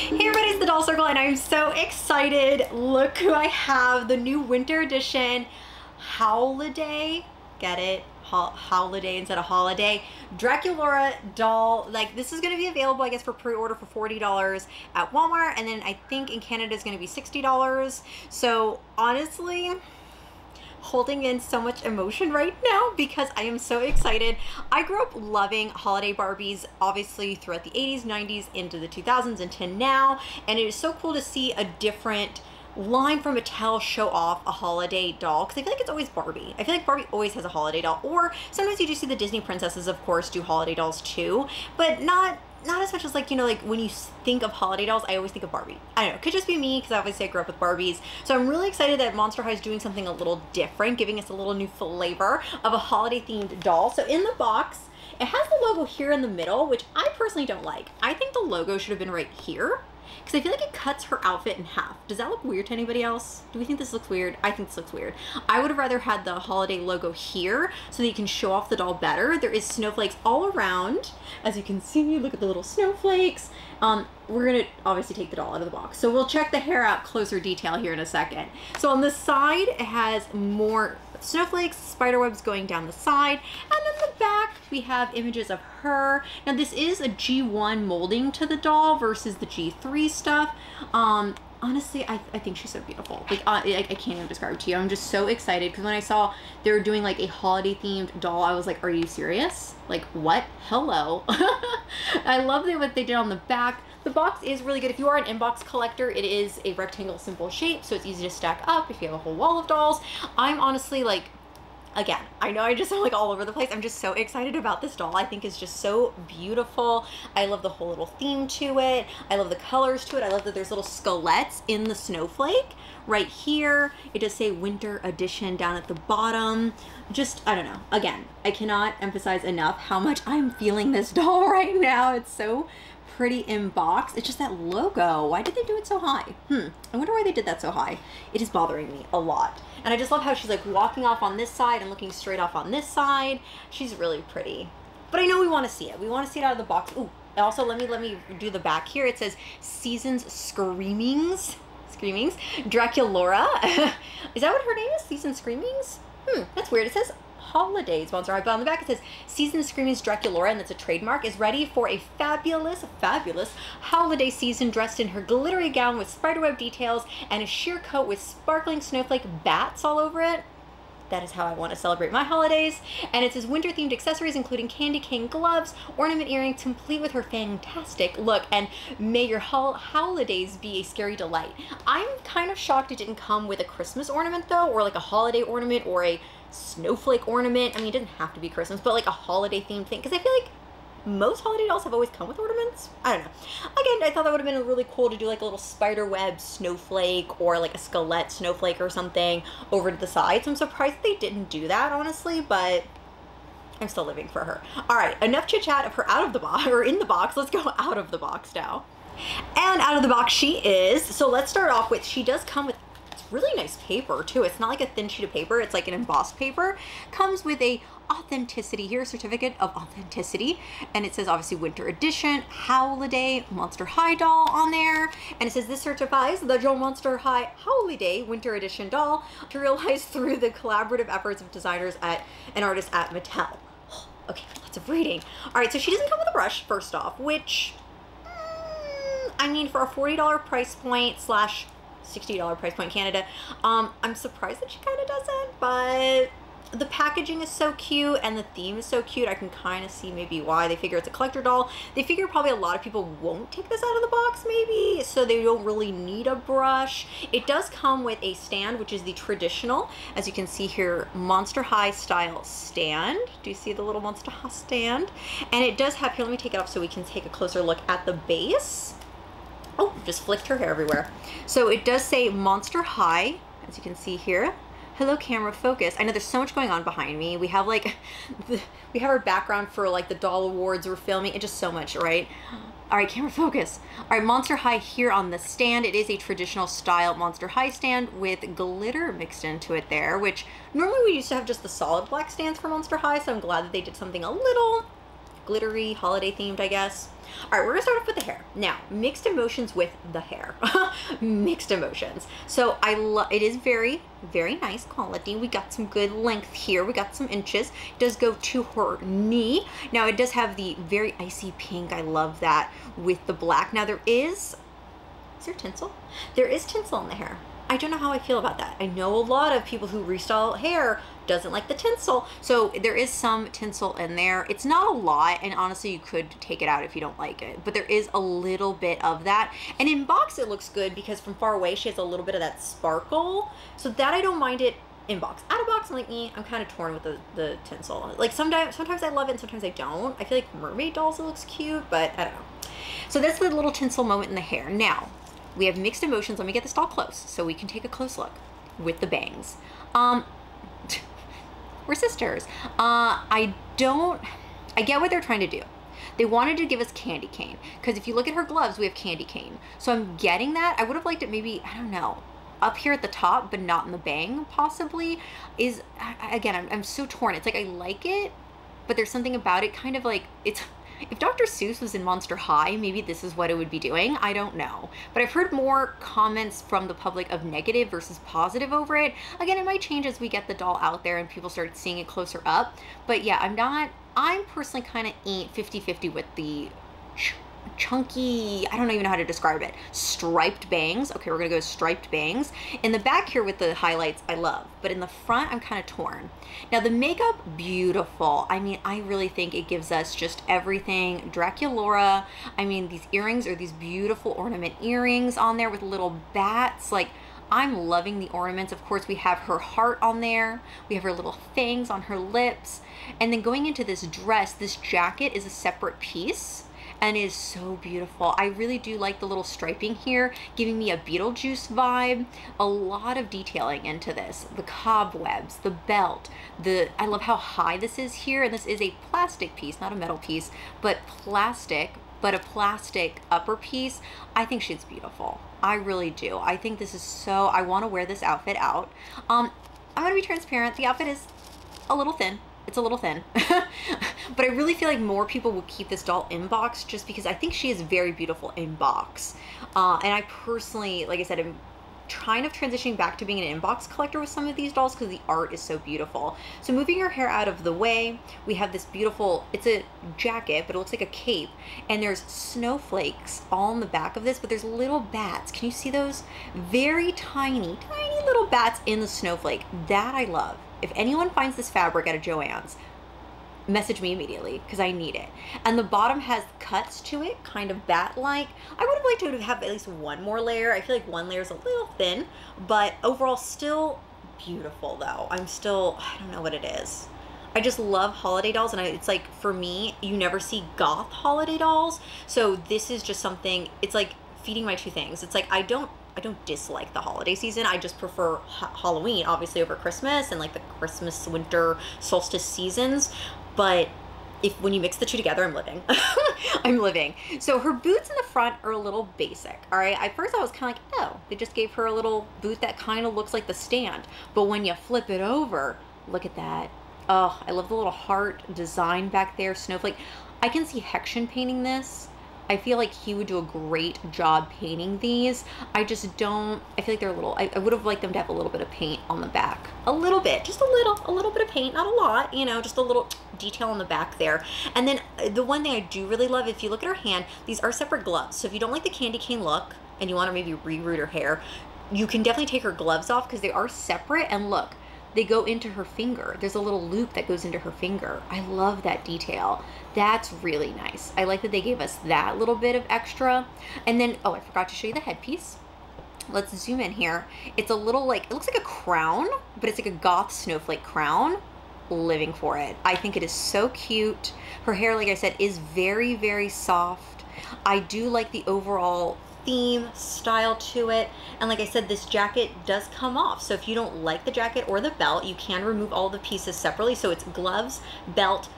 Hey everybody, it's the Doll Circle and I'm so excited. Look who I have, the new winter edition Howliday. Get it? howliday instead of holiday. Draculaura doll, like this is going to be available, I guess, for pre-order for $40 at Walmart. And then I think in Canada is going to be $60. So honestly, holding in so much emotion right now because I am so excited. I grew up loving holiday Barbies, obviously throughout the 80s, 90s, into the 2000s, and to now. And it is so cool to see a different line from Mattel show off a holiday doll because I feel like it's always Barbie. I feel like Barbie always has a holiday doll, or sometimes you do see the Disney princesses, of course, do holiday dolls too, but not not as much as like you know like when you think of holiday dolls i always think of barbie. I don't know it could just be me because obviously i grew up with barbies. So i'm really excited that monster high is doing something a little different giving us a little new flavor of a holiday themed doll. So in the box it has the logo here in the middle which i personally don't like. I think the logo should have been right here because I feel like it cuts her outfit in half. Does that look weird to anybody else? Do we think this looks weird? I think this looks weird. I would have rather had the holiday logo here so that you can show off the doll better. There is snowflakes all around. As you can see, look at the little snowflakes. Um, we're gonna obviously take the doll out of the box. So we'll check the hair out closer detail here in a second. So on the side, it has more snowflakes, spider webs going down the side, and then the back we have images of her. Now this is a G1 molding to the doll versus the G3 stuff. Um, honestly, I, I think she's so beautiful. Like, uh, I, I can't even describe it to you. I'm just so excited because when I saw they were doing like a holiday themed doll, I was like, are you serious? Like, what? Hello. I love what they did on the back. The box is really good. If you are an inbox collector, it is a rectangle simple shape, so it's easy to stack up if you have a whole wall of dolls. I'm honestly like again, I know I just sound like all over the place. I'm just so excited about this doll. I think it's just so beautiful. I love the whole little theme to it. I love the colors to it. I love that there's little skullettes in the snowflake right here. It does say winter edition down at the bottom. Just, I don't know. Again, I cannot emphasize enough how much I'm feeling this doll right now. It's so pretty in box. It's just that logo. Why did they do it so high? Hmm. I wonder why they did that so high. It is bothering me a lot. And I just love how she's like walking off on this side and looking straight off on this side. She's really pretty. But I know we want to see it. We want to see it out of the box. Ooh, also let me let me do the back here. It says Seasons Screamings. Screamings. Draculaura. is that what her name is? Season Screamings? Hmm, that's weird. It says holidays high. But on the back it says Season of Screaming's Draculaura, and that's a trademark, is ready for a fabulous, fabulous holiday season dressed in her glittery gown with spiderweb details and a sheer coat with sparkling snowflake bats all over it. That is how I want to celebrate my holidays. And it says winter themed accessories, including candy cane gloves, ornament earrings, complete with her fantastic look. And may your hol holidays be a scary delight. I'm kind of shocked it didn't come with a Christmas ornament, though, or like a holiday ornament or a snowflake ornament. I mean, it doesn't have to be Christmas, but like a holiday themed thing. Because I feel like most holiday dolls have always come with ornaments. I don't know. Again, I thought that would have been really cool to do like a little spider web snowflake or like a skullette snowflake or something over to the side. So I'm surprised they didn't do that, honestly, but I'm still living for her. All right, enough chit chat of her out of the box or in the box. Let's go out of the box now. And out of the box she is. So let's start off with, she does come with really nice paper too. It's not like a thin sheet of paper. It's like an embossed paper. Comes with a authenticity here, certificate of authenticity. And it says obviously winter edition, holiday, Monster High doll on there. And it says this certifies the Joe Monster High Howliday winter edition doll to realize through the collaborative efforts of designers at and artists at Mattel. Okay, lots of reading. All right, so she doesn't come with a brush first off, which, mm, I mean, for a $40 price point slash $60 price point Canada. Um, I'm surprised that she kind of doesn't, but the packaging is so cute and the theme is so cute. I can kind of see maybe why they figure it's a collector doll. They figure probably a lot of people won't take this out of the box maybe, so they don't really need a brush. It does come with a stand, which is the traditional, as you can see here, Monster High style stand. Do you see the little Monster High stand? And it does have, here, let me take it off so we can take a closer look at the base. Oh, just flicked her hair everywhere. So it does say Monster High, as you can see here. Hello camera focus. I know there's so much going on behind me. We have like, we have our background for like the doll awards we're filming and just so much, right? All right, camera focus. All right, Monster High here on the stand. It is a traditional style Monster High stand with glitter mixed into it there, which normally we used to have just the solid black stands for Monster High, so I'm glad that they did something a little glittery, holiday themed, I guess. All right, we're gonna start off with the hair. Now, mixed emotions with the hair. mixed emotions. So I love, it is very, very nice quality. We got some good length here. We got some inches. It does go to her knee. Now it does have the very icy pink. I love that with the black. Now there is, is there tinsel? There is tinsel in the hair. I don't know how I feel about that. I know a lot of people who restyle hair doesn't like the tinsel. So there is some tinsel in there. It's not a lot, and honestly, you could take it out if you don't like it. But there is a little bit of that. And in box, it looks good because from far away, she has a little bit of that sparkle. So that I don't mind it in box. Out of box, I'm like, eh, I'm kind of torn with the, the tinsel. Like sometimes, sometimes I love it and sometimes I don't. I feel like mermaid dolls, it looks cute, but I don't know. So that's the little tinsel moment in the hair. Now, we have mixed emotions. Let me get this doll close so we can take a close look with the bangs. Um, we're sisters. Uh, I don't, I get what they're trying to do. They wanted to give us candy cane because if you look at her gloves, we have candy cane. So I'm getting that. I would have liked it maybe, I don't know, up here at the top, but not in the bang possibly is, again, I'm, I'm so torn. It's like, I like it, but there's something about it kind of like, it's, if Dr. Seuss was in Monster High, maybe this is what it would be doing. I don't know. But I've heard more comments from the public of negative versus positive over it. Again, it might change as we get the doll out there and people start seeing it closer up. But yeah, I'm not, I'm personally kind of 50-50 with the chunky, I don't even know how to describe it, striped bangs. Okay, we're gonna go striped bangs. In the back here with the highlights, I love, but in the front, I'm kind of torn. Now the makeup, beautiful. I mean, I really think it gives us just everything. Draculaura, I mean, these earrings are these beautiful ornament earrings on there with little bats, like, I'm loving the ornaments. Of course, we have her heart on there. We have her little fangs on her lips. And then going into this dress, this jacket is a separate piece and is so beautiful. I really do like the little striping here, giving me a Beetlejuice vibe. A lot of detailing into this. The cobwebs, the belt, the I love how high this is here, and this is a plastic piece, not a metal piece, but plastic, but a plastic upper piece. I think she's beautiful. I really do. I think this is so, I want to wear this outfit out. Um, I'm going to be transparent. The outfit is a little thin it's a little thin. but I really feel like more people will keep this doll in box just because I think she is very beautiful in box. Uh, and I personally, like I said, I'm trying of transitioning back to being an inbox collector with some of these dolls because the art is so beautiful. So moving her hair out of the way, we have this beautiful, it's a jacket, but it looks like a cape. And there's snowflakes all in the back of this, but there's little bats. Can you see those? Very tiny, tiny little bats in the snowflake. That I love if anyone finds this fabric at a Joann's, message me immediately because I need it. And the bottom has cuts to it, kind of bat-like. I would have liked to have at least one more layer. I feel like one layer is a little thin, but overall still beautiful though. I'm still, I don't know what it is. I just love holiday dolls and I, it's like for me, you never see goth holiday dolls. So this is just something, it's like feeding my two things. It's like I don't I don't dislike the holiday season. I just prefer ha- Halloween, obviously, over Christmas and like the Christmas, winter, solstice seasons. But if when you mix the two together, I'm living. I'm living. So her boots in the front are a little basic. All right. At first, I was kind of like, oh, they just gave her a little boot that kind of looks like the stand. But when you flip it over, look at that. Oh, I love the little heart design back there, snowflake. I can see Hection painting this I feel like he would do a great job painting these. I just don't, I feel like they're a little, I, I would have liked them to have a little bit of paint on the back. A little bit, just a little, a little bit of paint, not a lot, you know, just a little detail on the back there. And then uh, the one thing I do really love, if you look at her hand, these are separate gloves. So if you don't like the candy cane look and you want to maybe reroot her hair, you can definitely take her gloves off because they are separate. And look, they go into her finger. There's a little loop that goes into her finger. I love that detail. That's really nice. I like that they gave us that little bit of extra. And then, oh, I forgot to show you the headpiece. Let's zoom in here. It's a little like, it looks like a crown, but it's like a goth snowflake crown. Living for it. I think it is so cute. Her hair, like I said, is very, very soft. I do like the overall theme style to it. And like I said, this jacket does come off. So if you don't like the jacket or the belt, you can remove all the pieces separately. So it's gloves, belt,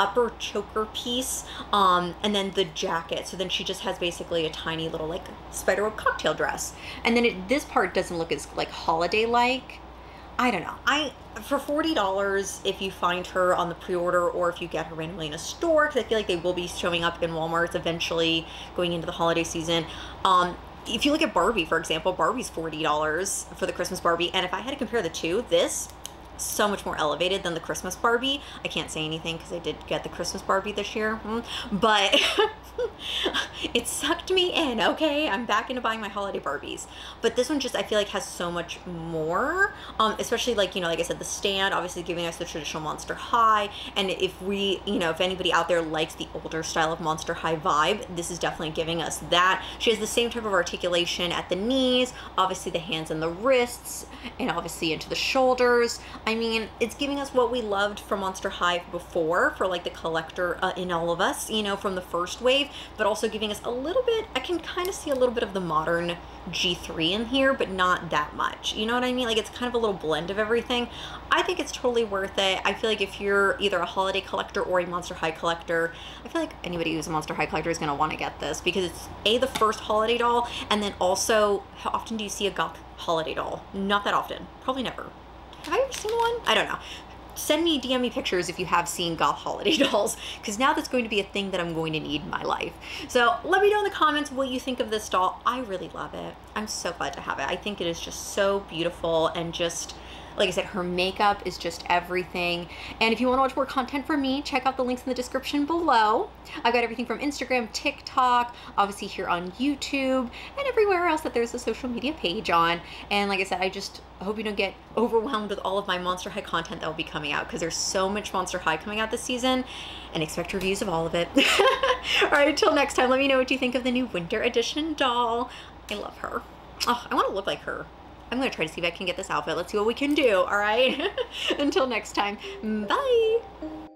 upper choker piece, um, and then the jacket. So then she just has basically a tiny little like spiderweb cocktail dress. And then it, this part doesn't look as like holiday-like. I don't know. I for forty dollars, if you find her on the pre-order or if you get her randomly in a store, because I feel like they will be showing up in Walmart's eventually going into the holiday season. Um, if you look at Barbie, for example, Barbie's forty dollars for the Christmas Barbie, and if I had to compare the two, this so much more elevated than the Christmas Barbie. I can't say anything because I did get the Christmas Barbie this year, mm, but it sucked me in. Okay, I'm back into buying my holiday Barbies, but this one just I feel like has so much more. Um, especially like you know, like I said, the stand obviously giving us the traditional Monster High, and if we you know if anybody out there likes the older style of Monster High vibe, this is definitely giving us that. She has the same type of articulation at the knees, obviously the hands and the wrists, and obviously into the shoulders. Mean, it's giving us what we loved from Monster High before for like the collector uh, in all of us, you know, from the first wave but also giving us a little bit, I can kind of see a little bit of the modern G3 in here, but not that much. You know what I mean? Like it's kind of a little blend of everything. I think it's totally worth it. I feel like if you're either a holiday collector or a Monster High collector, I feel like anybody who's a Monster High collector is going to want to get this because it's A, the first holiday doll, and then also, how often do you see a goth holiday doll? Not that often. Probably never. Have I ever seen one? I don't know send me DM me pictures if you have seen goth holiday dolls because now that's going to be a thing that I'm going to need in my life. So let me know in the comments what you think of this doll. I really love it. I'm so glad to have it. I think it is just so beautiful and just like I said, her makeup is just everything. And if you want to watch more content from me, check out the links in the description below. I've got everything from Instagram, TikTok, obviously here on YouTube, and everywhere else that there's a social media page on. And like I said, I just hope you don't get overwhelmed with all of my Monster High content that will be coming out because there's so much Monster High coming out this season and expect reviews of all of it. all right, until next time, let me know what you think of the new Winter Edition doll. I love her. Oh, I want to look like her. I'm going to try to see if I can get this outfit. Let's see what we can do, all right? Until next time, bye!